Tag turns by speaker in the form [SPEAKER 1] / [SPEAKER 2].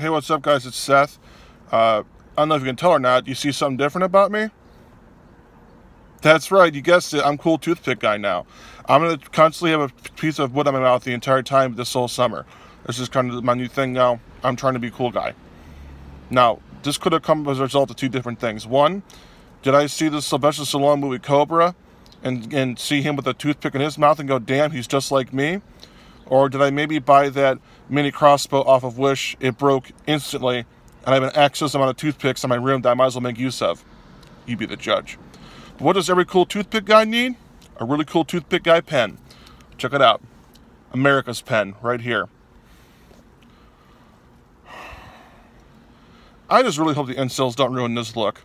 [SPEAKER 1] Hey, what's up, guys? It's Seth. Uh, I don't know if you can tell or not. You see something different about me? That's right. You guessed it. I'm cool toothpick guy now. I'm gonna constantly have a piece of wood in my mouth the entire time this whole summer. This is kind of my new thing now. I'm trying to be cool guy. Now, this could have come as a result of two different things. One, did I see the Sylvester Stallone movie Cobra, and and see him with a toothpick in his mouth and go, "Damn, he's just like me"? Or did I maybe buy that mini crossbow off of Wish? It broke instantly, and I have an excess amount of toothpicks in my room that I might as well make use of. You be the judge. But what does every cool toothpick guy need? A really cool toothpick guy pen. Check it out. America's pen, right here. I just really hope the incels don't ruin this look.